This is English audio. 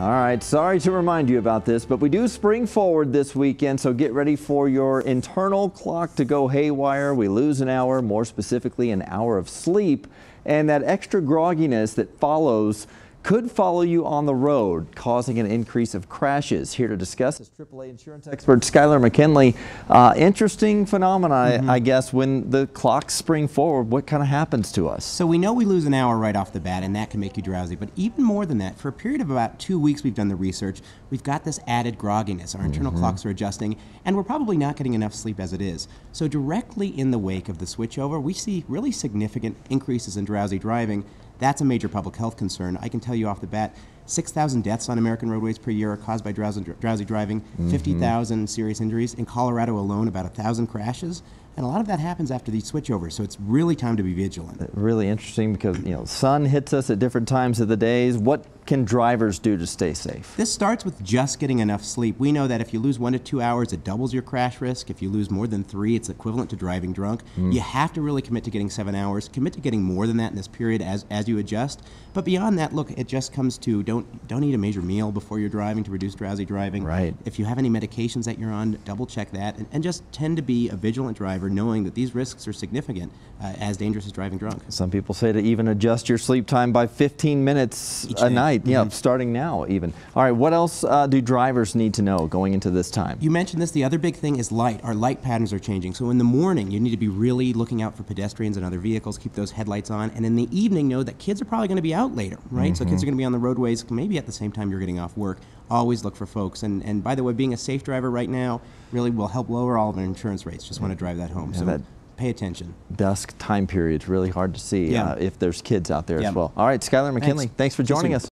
All right, sorry to remind you about this, but we do spring forward this weekend, so get ready for your internal clock to go haywire. We lose an hour, more specifically, an hour of sleep, and that extra grogginess that follows could follow you on the road, causing an increase of crashes. Here to discuss is AAA insurance expert Skyler McKinley. Uh, interesting phenomena, mm -hmm. I guess, when the clocks spring forward, what kind of happens to us? So we know we lose an hour right off the bat, and that can make you drowsy. But even more than that, for a period of about two weeks, we've done the research. We've got this added grogginess. Our internal mm -hmm. clocks are adjusting, and we're probably not getting enough sleep as it is. So directly in the wake of the switchover, we see really significant increases in drowsy driving that's a major public health concern. I can tell you off the bat, 6,000 deaths on American roadways per year are caused by drowsy, drowsy driving, mm -hmm. 50,000 serious injuries. In Colorado alone, about 1,000 crashes. And a lot of that happens after these switchovers, so it's really time to be vigilant. Really interesting because, you know, sun hits us at different times of the days. What can drivers do to stay safe? This starts with just getting enough sleep. We know that if you lose one to two hours, it doubles your crash risk. If you lose more than three, it's equivalent to driving drunk. Mm. You have to really commit to getting seven hours. Commit to getting more than that in this period as, as you adjust. But beyond that, look, it just comes to don't don't eat a major meal before you're driving to reduce drowsy driving. Right. If you have any medications that you're on, double check that, and, and just tend to be a vigilant driver, knowing that these risks are significant, uh, as dangerous as driving drunk. Some people say to even adjust your sleep time by 15 minutes Each a day. night. Mm -hmm. Yeah, starting now now even. All right, what else uh, do drivers need to know going into this time? You mentioned this. The other big thing is light. Our light patterns are changing. So in the morning, you need to be really looking out for pedestrians and other vehicles, keep those headlights on. And in the evening, know that kids are probably going to be out later, right? Mm -hmm. So kids are going to be on the roadways maybe at the same time you're getting off work. Always look for folks. And, and by the way, being a safe driver right now really will help lower all of our insurance rates. Just want to drive that home. Yeah, so that pay attention. Dusk time period, really hard to see yeah. uh, if there's kids out there yeah. as well. All right, Skyler McKinley, thanks, thanks for joining us.